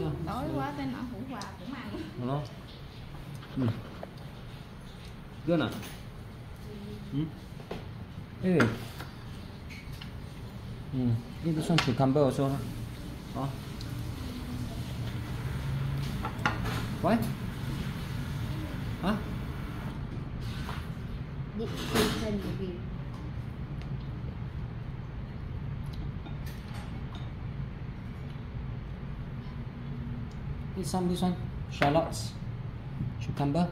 sao đói quá tới nỗi hủ quà cũng ăn Hello. Mm. Good à? Hmm? Hey. Hmm. Eat this one cucumber also. huh? Oh. What? Eat some this one. Shallots. Cucumber.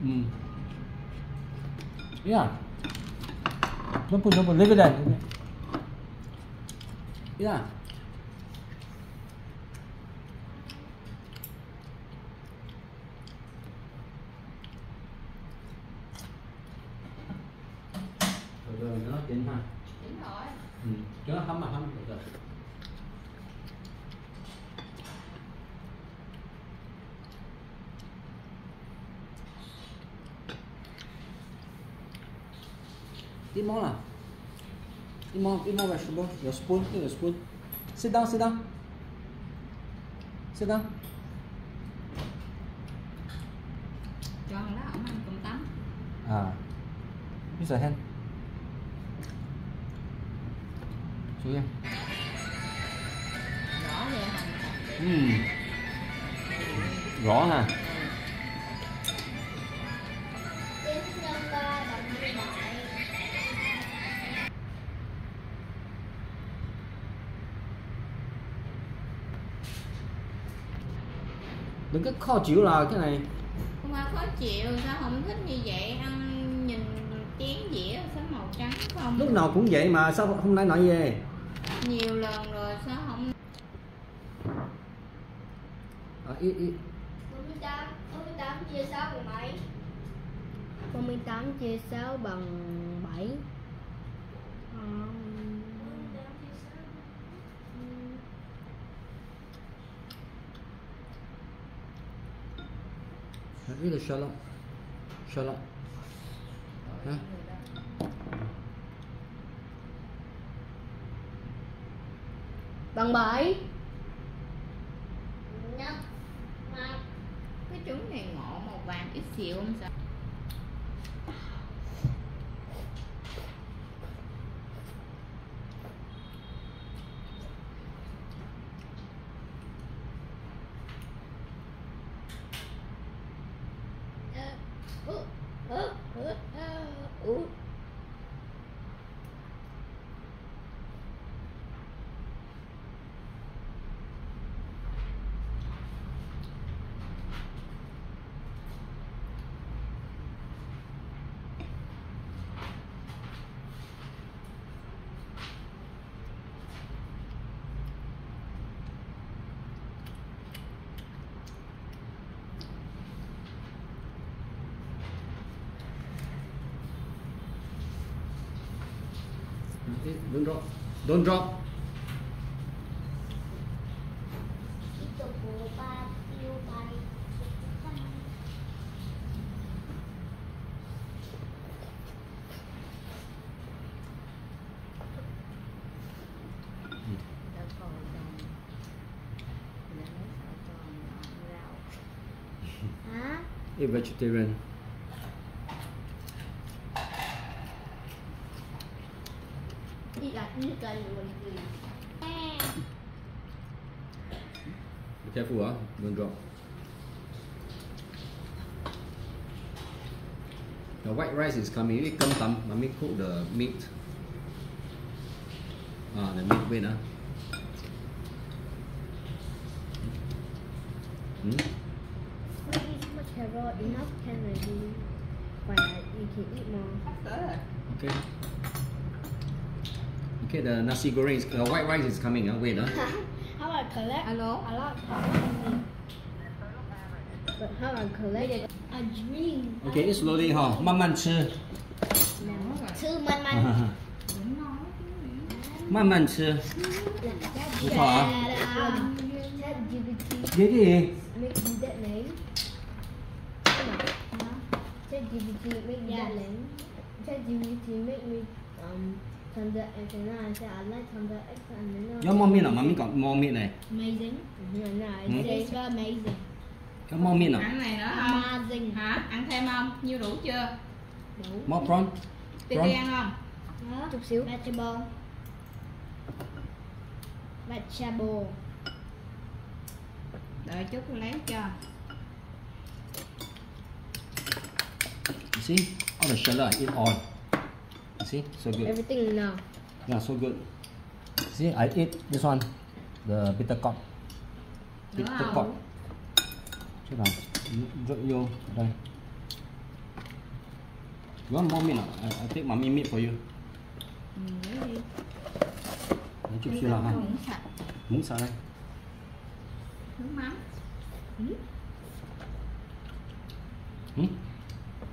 Mm. Yeah. Don't put, don't put. Leave it there. Yeah. Rồi rồi, nó chín ha. đúng rồi Ừ. Cho nó hâm mà hâm được Eat more lah. Eat more, eat more vegetable. Your spoon, take your spoon. Sit down, sit down. Sit down. cho thằng đó ổng ăn cơm tấm Ah. Use your hand. Chú em. rõ về hành Ừm. Rõ ha. Đừng có khó chịu là cái này. không qua khó chịu sao không thích như vậy ăn nhìn chén dĩa sao màu trắng không Lúc nào cũng vậy mà sao hôm nay nói về? nhiều lần rồi sao không À, ít ít. 48, 48 chia 6 bằng mấy? 48 chia 6 bằng 7 Ít là shallot. Shallot. Ha? Bằng 7 Nhất cái trứng này ngộ màu vàng ít xịu không sao Ít, Don't drop. Don't drop. Tiếp tục của ba tiêu bay Đâu còn còn để lấy sợ còn rau Hả? Eat vegetarian. Đi đặt như cây luôn gì Be careful, ah. Don't drop. The white rice is coming. It come tam. Mommy cook the meat. Ah, the meat wait ah. Hmm? Not eat much carrot, enough can already But you can eat more Okay. Okay, the nasi goreng is the white rice is coming. Ah, wait ah. How about collect? alo A lot But how about collect? A dream Okay, eat slowly ha. 慢慢吃。 ngon rồi Sư man man cũng ngon 慢慢吃。不错啊。 ChatGPT Daddy. make you that name. ChatGPT make you that name. ChatGPT make me um Thunder X and then I said I like Thunder X and then Có more meat nào? Mami có more meat này. amazing. And then I Hmm? say it's amazing. Có more meat nào? ăn này nữa không Amazing. hả ăn thêm không nhiêu đủ chưa Đủ. More prawn. Prawn. ăn không Đó. Chút xíu. Vegetable. Vegetable. đợi chút lấy cho You see? All the shell I eat all. You see? So good. Everything now. Yeah, so good. See, I eat this one, the bitter gourd. Bitter Wow. gourd. Chứ nào, rớt vô đây. You want more meat? I, I take mommy meat for you. đi Lấy chút xíu nào ha. Muốn sao đây? nước mắm Hmm?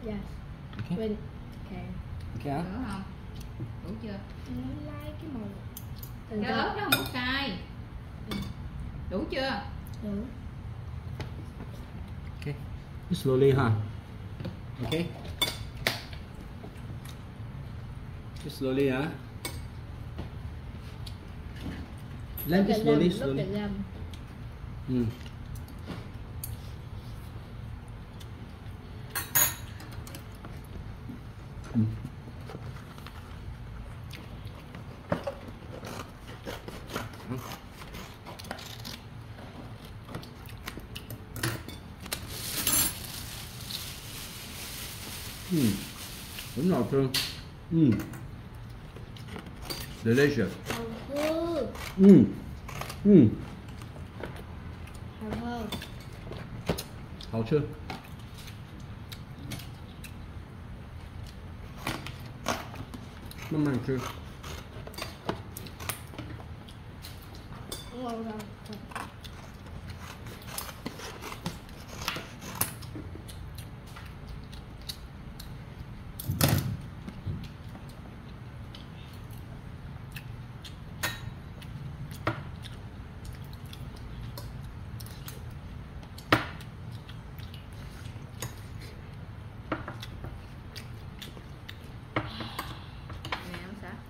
Yes. Okay. When, hả? nữa không đủ chưa like cái màu. Cái ớt nó không có cay đủ chưa Đủ. Okay. Slowly ha. Okay. Just slowly it Look at slowly, slowly. them. Mm. Ừ. Bánh ngọt chưa? Ừ. Delicious. Ừ. Ừ. Hào chưa? Mâm ăn chưa? Ngon rồi.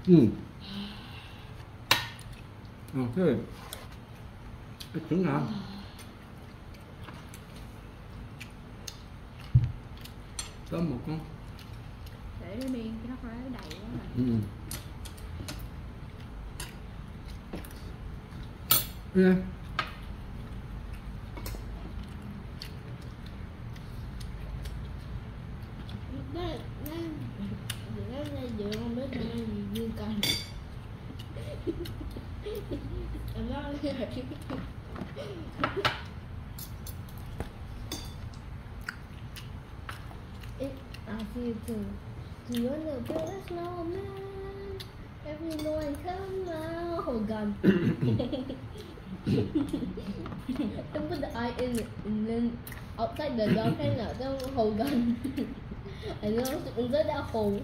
Ừ. 음. cái trứng nào, Tớ một con. Để nó miên cái nó có đầy quá mà. Ừ. Yeah. I too. Do you want to build a snowman? Everyone come now. Hold on. Don't put the eye in it and then outside the door kind of don't hold on. and then inside that hole.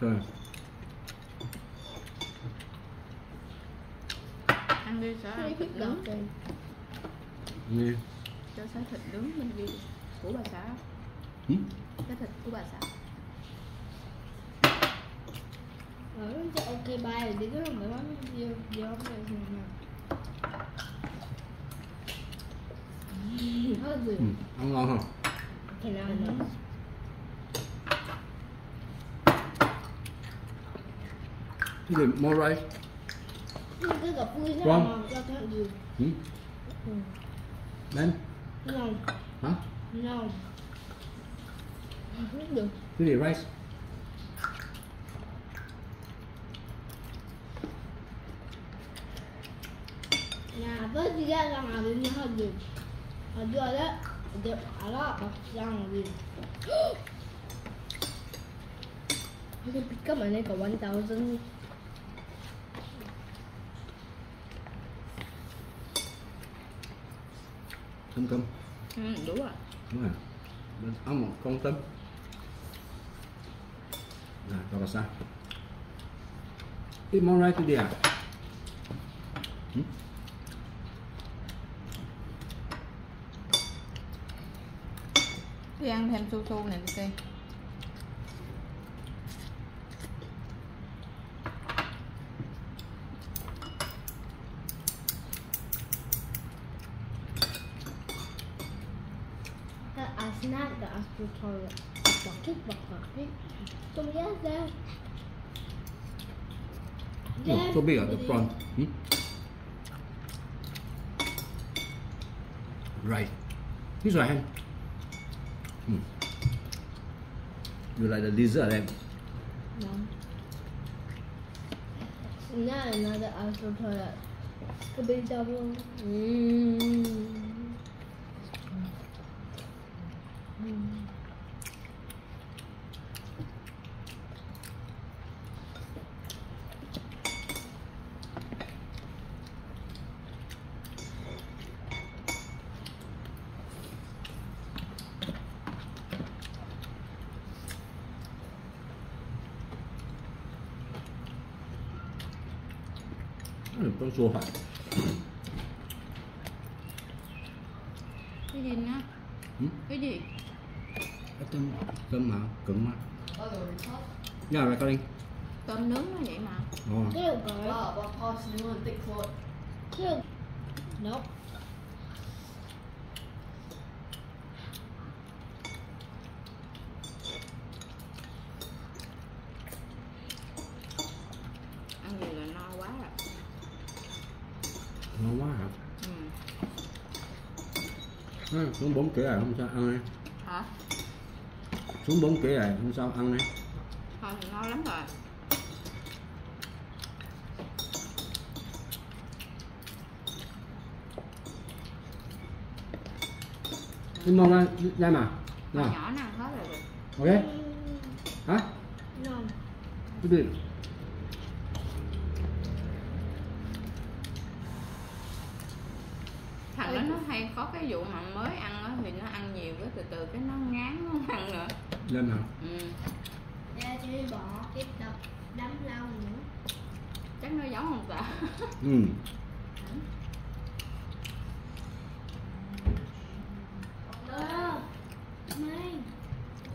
Rồi. ăn đi thịt nướng Nghe. cho xã thịt nướng bên kia của bà xã Ừ? cái thịt của bà xã sẽ ok bye rồi đi cái phải bắn vô vô không được gì mà. Hơi? Ừ. Ăn ngon không? Cái nào nữa? Cái gì? More rice? Cái gặp vui Vâng. nào mà cho cái gì? Ừ. Lên. No, Hả? no. Cái gì rice? Nhà với đi ra ra ngoài bên hơi gì? Ở đưa đó, đưa ở đó, ra ngoài gì? I can pick up my leg for 1,000. Tôm cơm. ừ, đủ rồi Đúng rồi. Mình ăn một con tôm. Rồi, cho vào sao? Eat more rice today à? Ừ? đi ăn thêm su su này đi That I snapped the astral toilet. Bucket, bucket. Come here, there. Oh, so big ah, the prawn. Hmm? Right. This one, em. Hmm. You like the lizard, em? No. Now another astral toilet. Could be double. Mm. Mm. Ừ, con chua phải. cái gì nữa Hmm? cái gì Tôm, tôm mà, cứng mà. Yeah, recording. tôm nướng nó vậy mà floor? Cute. Nope. ăn nhiều là no quá rồi Ngon quá hả? ừ. À, xuống 4 kg rồi, không sao ăn đi. hả Xuống 4 kg rồi, không sao ăn đi. thôi thì no lắm rồi Đi mong ra, ra mà. Nào, nhỏ ăn hết rồi ok? Hả? No. Cái gì? Thằng đó nó hay có cái vụ mà mới ăn á thì nó ăn nhiều cái từ từ cái nó ngán nó không ăn nữa Lên hả? ừ. Ra chỉ bỏ cái đập đấm lau nữa. chắc nó giống không ta Ừ.